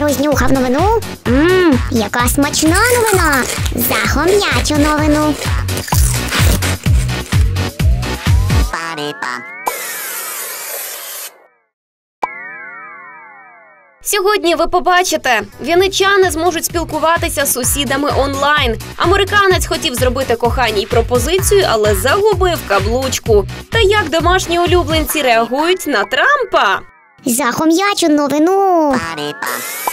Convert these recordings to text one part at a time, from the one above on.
Рознюхав новину. Мм, яка смачна новина. Захом'ячу новину. Сьогодні ви побачите, вінничани зможуть спілкуватися з сусідами онлайн. Американець хотів зробити коханій пропозицію, але загубив каблучку. Та як домашні улюбленці реагують на Трампа? Захом'ячу новину. У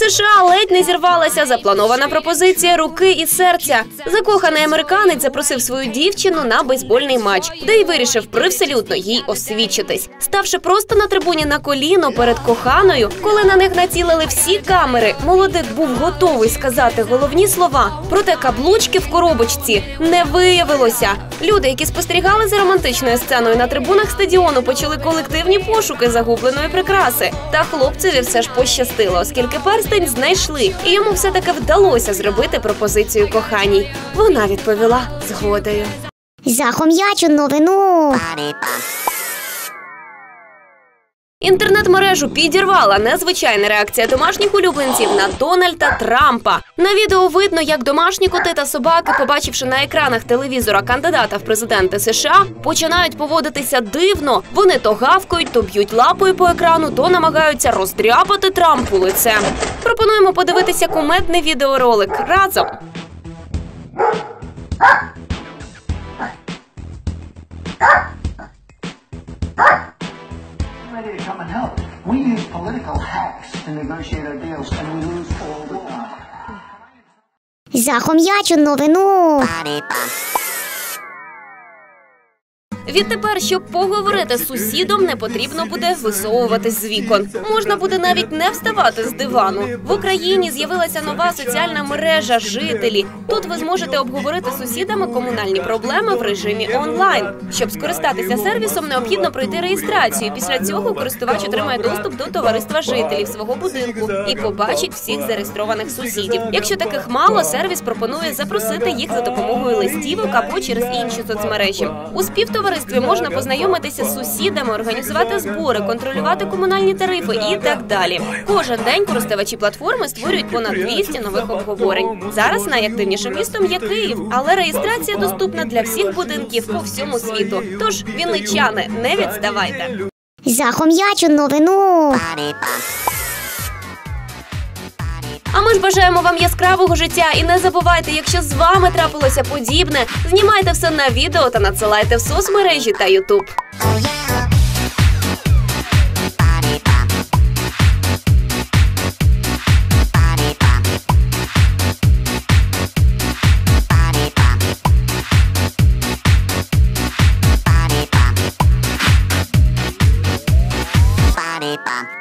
США ледь не зірвалася запланована пропозиція руки і серця. Закоханий американець запросив свою дівчину на бейсбольний матч, де й вирішив привселюдно їй освічитись. Ставши просто на трибуні на коліно перед коханою, коли на них націлили всі камери, молодик був готовий сказати головні слова. Проте каблучки в коробочці не виявилося. Люди, які спостерігали за романтичною сценою на трибунах стадіону, почали колективні пошуки загубленої прикраси. Та хлопцеві все ж пощастило, оскільки перстень знайшли, і йому все таки вдалося зробити пропозицію коханій. Вона відповіла згодою. Захом'ячу новину. Інтернет-мережу підірвала незвичайна реакція домашніх улюбленців на Дональда Трампа. На відео видно, як домашні коти та собаки, побачивши на екранах телевізора кандидата в президенти США, починають поводитися дивно. Вони то гавкають, то б'ють лапою по екрану, то намагаються роздряпати Трампу лице. Пропонуємо подивитися кумедний відеоролик разом. Help. We use political hacks to negotiate our deals, and we lose all the time. Захом'ячу новину. Відтепер, щоб поговорити з сусідом, не потрібно буде висовуватись з вікон. Можна буде навіть не вставати з дивану. В Україні з'явилася нова соціальна мережа жителі. Тут ви зможете обговорити з сусідами комунальні проблеми в режимі онлайн. Щоб скористатися сервісом, необхідно пройти реєстрацію. Після цього користувач отримає доступ до товариства жителів свого будинку і побачить всіх зареєстрованих сусідів. Якщо таких мало, сервіс пропонує запросити їх за допомогою листівок або через інші соцмережі. У співтоваристві можна познайомитися з сусідами, організувати збори, контролювати комунальні тарифи і так далі. Кожен день користувачі платформи створюють понад 200 нових обговорень. Зараз найактивнішим містом є Київ, але реєстрація доступна для всіх будинків по всьому світу. Тож вінничани, не відставайте. Захом'ячу новину. А ми ж бажаємо вам яскравого життя і не забувайте, якщо з вами трапилося подібне, знімайте все на відео та надсилайте в соцмережі та Ютуб. Bump.